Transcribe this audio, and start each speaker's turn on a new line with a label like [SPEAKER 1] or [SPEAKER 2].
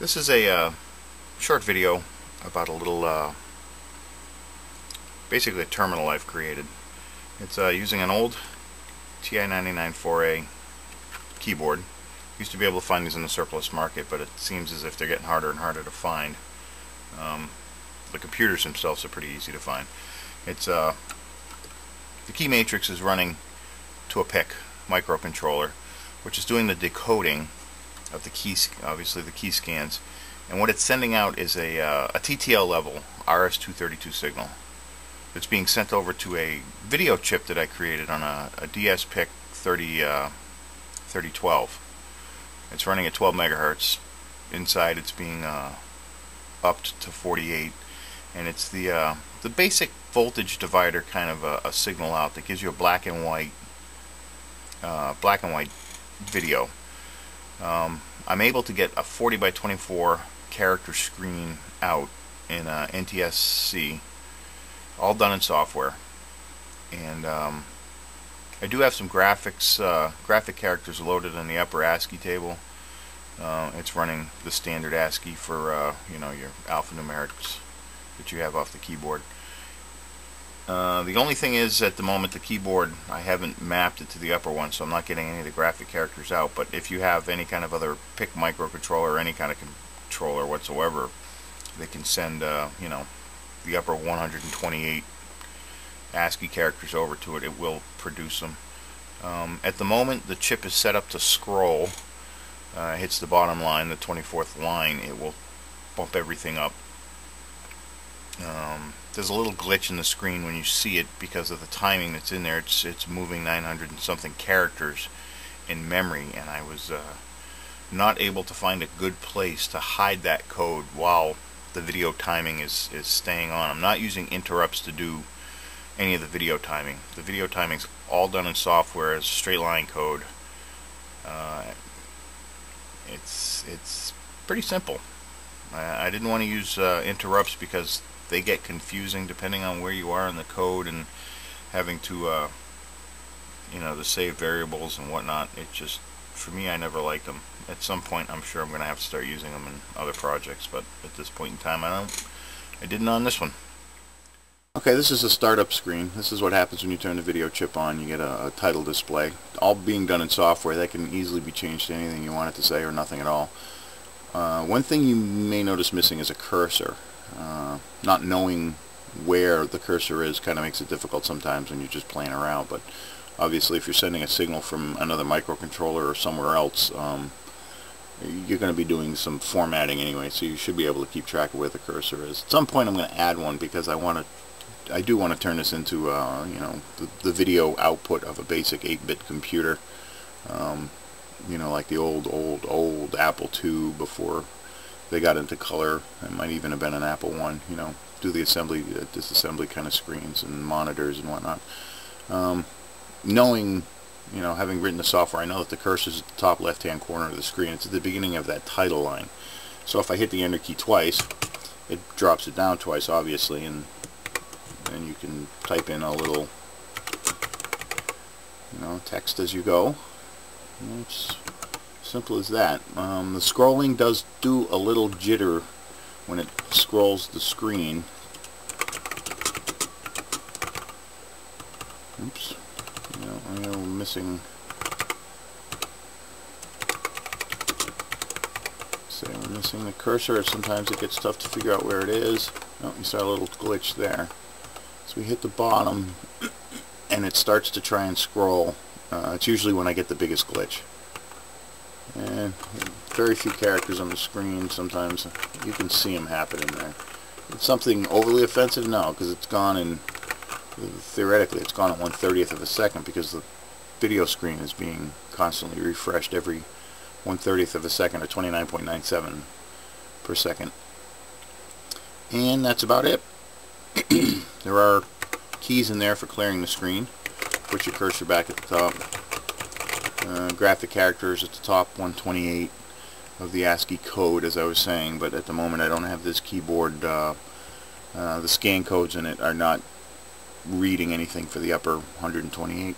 [SPEAKER 1] This is a uh, short video about a little, uh, basically a terminal I've created. It's uh, using an old TI-99 4A keyboard. Used to be able to find these in the surplus market, but it seems as if they're getting harder and harder to find. Um, the computers themselves are pretty easy to find. It's uh, the key matrix is running to a PIC microcontroller, which is doing the decoding of the keys, obviously the key scans, and what it's sending out is a, uh, a TTL level RS-232 signal. It's being sent over to a video chip that I created on a, a dsPIC 30, uh, 3012. It's running at 12 megahertz. Inside, it's being uh, upped to 48, and it's the uh, the basic voltage divider kind of a, a, signal out that gives you a black and white uh, black and white video. Um, I'm able to get a 40 by 24 character screen out in uh, NTSC, all done in software, and um, I do have some graphics, uh, graphic characters loaded in the upper ASCII table. Uh, it's running the standard ASCII for uh, you know your alphanumerics that you have off the keyboard. Uh, the only thing is at the moment the keyboard I haven't mapped it to the upper one so I'm not getting any of the graphic characters out but if you have any kind of other PIC microcontroller or any kind of controller whatsoever they can send uh, you know the upper 128 ASCII characters over to it. It will produce them. Um, at the moment the chip is set up to scroll. Uh, hits the bottom line the 24th line. It will bump everything up um, there's a little glitch in the screen when you see it because of the timing that's in there. It's it's moving 900 and something characters in memory, and I was uh, not able to find a good place to hide that code while the video timing is is staying on. I'm not using interrupts to do any of the video timing. The video timing's all done in software as straight line code. Uh, it's it's pretty simple. I, I didn't want to use uh, interrupts because they get confusing depending on where you are in the code and having to uh, you know the save variables and whatnot it just for me I never liked them at some point I'm sure I'm gonna have to start using them in other projects but at this point in time I don't I didn't on this one. Okay this is a startup screen. This is what happens when you turn the video chip on. You get a, a title display. All being done in software that can easily be changed to anything you want it to say or nothing at all. Uh, one thing you may notice missing is a cursor uh, not knowing where the cursor is kind of makes it difficult sometimes when you're just playing around but obviously if you're sending a signal from another microcontroller or somewhere else um, you're going to be doing some formatting anyway so you should be able to keep track of where the cursor is. At some point I'm going to add one because I want to I do want to turn this into uh, you know the, the, video output of a basic 8-bit computer um, you know like the old old old Apple II before they got into color. It might even have been an Apple One. You know, do the assembly, uh, disassembly kind of screens and monitors and whatnot. Um, knowing, you know, having written the software, I know that the cursor is at the top left-hand corner of the screen. It's at the beginning of that title line. So if I hit the enter key twice, it drops it down twice, obviously, and then you can type in a little, you know, text as you go. Oops. Simple as that. Um, the scrolling does do a little jitter when it scrolls the screen. Oops. You I'm missing... Say we're missing the cursor. Sometimes it gets tough to figure out where it is. Oh, you saw a little glitch there. So we hit the bottom and it starts to try and scroll. Uh, it's usually when I get the biggest glitch very few characters on the screen sometimes. You can see them happening there. It's something overly offensive? No because it's gone in theoretically it's gone at 1 30th of a second because the video screen is being constantly refreshed every 1 30th of a second or 29.97 per second. And that's about it. There are keys in there for clearing the screen. Put your cursor back at the top uh, graphic characters at the top 128 of the ASCII code as I was saying but at the moment I don't have this keyboard uh, uh, the scan codes in it are not reading anything for the upper 128